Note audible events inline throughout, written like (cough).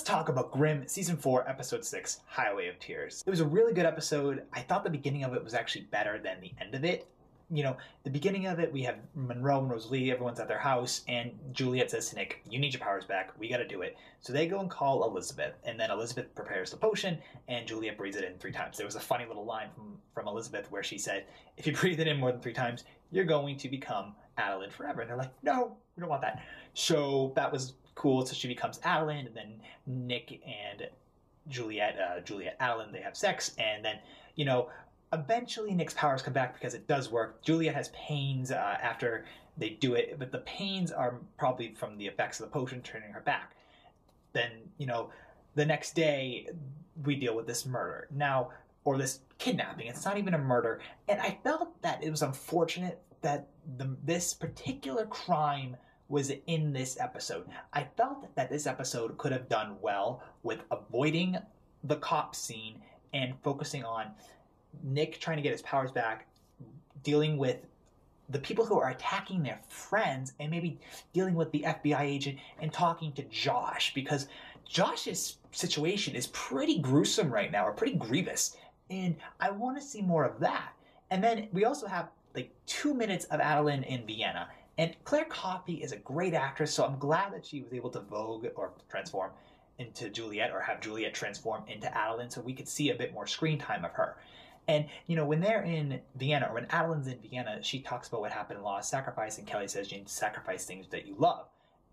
let's talk about Grimm Season 4, Episode 6, Highway of Tears. It was a really good episode. I thought the beginning of it was actually better than the end of it. You know, the beginning of it, we have Monroe and Rosalie, everyone's at their house, and Juliette says to Nick, You need your powers back, we gotta do it. So they go and call Elizabeth, and then Elizabeth prepares the potion, and Juliette breathes it in three times. There was a funny little line from, from Elizabeth where she said, If you (laughs) breathe it in more than three times, you're going to become Adalind forever. And they're like, No, we don't want that. So that was cool. So she becomes Adalind, and then Nick and Juliette, uh, Juliette Adalind, they have sex, and then you know, eventually Nick's powers come back because it does work. Juliette has pains uh, after they do it, but the pains are probably from the effects of the potion turning her back. Then you know, the next day we deal with this murder now or this kidnapping. It's not even a murder, and I felt that it was unfortunate that the, this particular crime was in this episode. I felt that this episode could have done well with avoiding the cop scene and focusing on Nick trying to get his powers back, dealing with the people who are attacking their friends, and maybe dealing with the FBI agent and talking to Josh because Josh's situation is pretty gruesome right now, or pretty grievous. And I want to see more of that. And then we also have like two minutes of Adalind in Vienna. And Claire Coffee is a great actress, so I'm glad that she was able to woge or transform into Juliette or have Juliette transform into Adalind so we could see a bit more screen time of her. And, you know, when they're in Vienna or when Adalind's in Vienna, she talks about what happened in Law of Sacrifice, and Kelly says you need to sacrifice things that you love.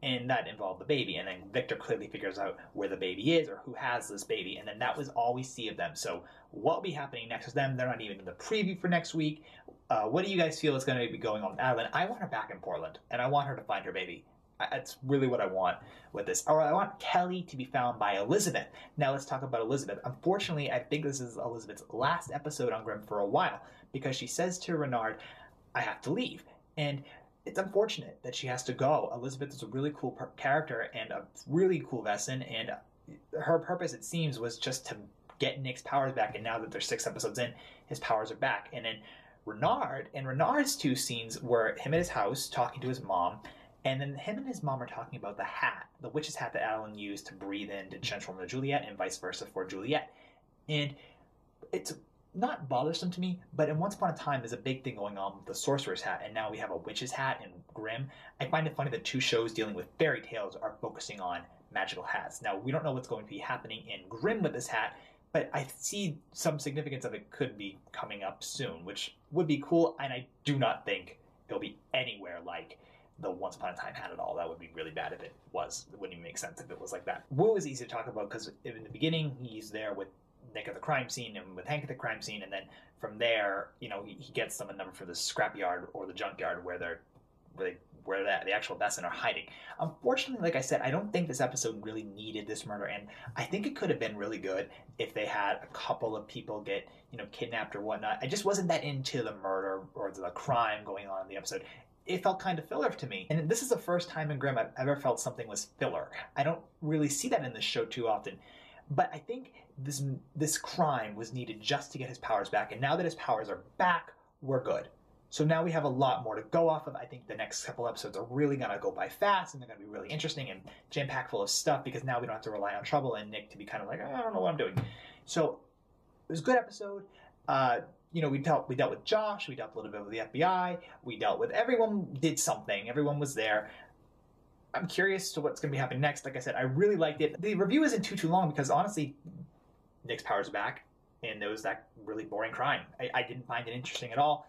And that involved the baby. And then Victor clearly figures out where the baby is or who has this baby. And then that was all we see of them. So, what will be happening next with them? They're not even in the preview for next week. Uh, what do you guys feel is going to be going on with Adalind? I want her back in Portland, and I want her to find her baby. That's really what I want with this. Or I want Kelly to be found by Elizabeth. Now let's talk about Elizabeth. Unfortunately, I think this is Elizabeth's last episode on Grimm for a while because she says to Renard, I have to leave. And it's unfortunate that she has to go. Elizabeth is a really cool per- character and a really cool vessel, and her purpose, it seems, was just to get Nick's powers back. And now that there's six episodes in, his powers are back. And then Renard, and Renard's two scenes were him at his house talking to his mom, and then him and his mom are talking about the hat, the witch's hat that Adalind used to breathe in to transform Juliette, and vice versa for Juliette. And it's not bothersome to me, but in Once Upon a Time, there's a big thing going on with the sorcerer's hat, and now we have a witch's hat in Grimm. I find it funny that two shows dealing with fairy tales are focusing on magical hats. Now, we don't know what's going to be happening in Grimm with this hat, but I see some significance of it could be coming up soon, which would be cool, and I do not think it'll be anywhere like the Once Upon a Time had at all. That would be really bad if it was. It wouldn't even make sense if it was like that. Wu is easy to talk about because in the beginning he's there with Nick at the crime scene and with Hank at the crime scene, and then from there, you know, he, he gets them a number for the scrapyard or the junkyard where they're where where the, the actual Wesen are hiding. Unfortunately, like I said, I don't think this episode really needed this murder, and I think it could have been really good if they had a couple of people get you know kidnapped or whatnot. I just wasn't that into the murder or the crime going on in the episode. It felt kind of filler to me, and this is the first time in Grimm I've ever felt something was filler. I don't really see that in this show too often. But I think this this crime was needed just to get his powers back, and now that his powers are back, we're good. So now we have a lot more to go off of. I think the next couple episodes are really going to go by fast and they're going to be really interesting and jam packed full of stuff because now we don't have to rely on Trubel and Nick to be kind of like, I don't know what I'm doing. So it was a good episode. Uh, you know, we dealt we dealt with Josh, we dealt a little bit with the FBI, we dealt with everyone did something, everyone was there. I'm curious to what's going to be happening next. Like I said, I really liked it. The review isn't too too long because honestly, Nick's powers back, and there was that really boring crime. I, I didn't find it interesting at all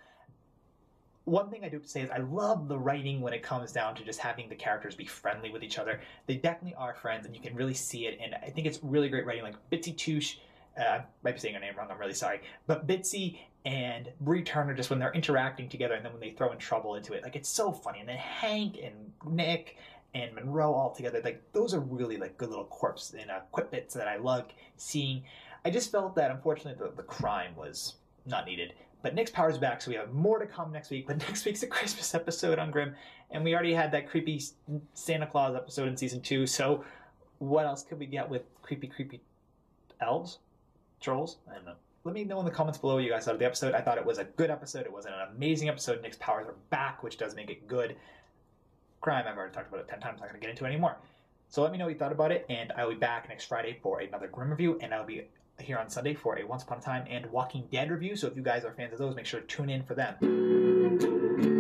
one thing I do say is I love the writing when it comes down to just having the characters be friendly with each other. They definitely are friends, and you can really see it. And I think it's really great writing. Like Bitsie Touche, uh, I might be saying her name wrong. I'm really sorry, but Bitsie and Bree Turner, just when they're interacting together, and then when they throw in Trubel into it, like it's so funny. And then Hank and Nick and Monroe all together, like those are really like good little corpse and uh, quip bits that I love seeing. I just felt that unfortunately the, the crime was not needed. But Nick's power's back, so we have more to come next week. But (laughs) next week's a Christmas episode on Grimm, and we already had that creepy Santa Claus episode in season two. So what else could we get with creepy, creepy elves, trolls? I don't know. Let me know in the comments below what you guys thought of the episode. I thought it was a good episode. It was an amazing episode. Nick's powers are back, which does make it good. Crime, I've already talked about it ten times. I'm not going to get into it anymore. So let me know what you thought about it, and I'll be back next Friday for another Grimm review, and I'll be here on Sunday for a Once Upon a Time and Walking Dead review. So if you guys are fans of those, make sure to tune in for them.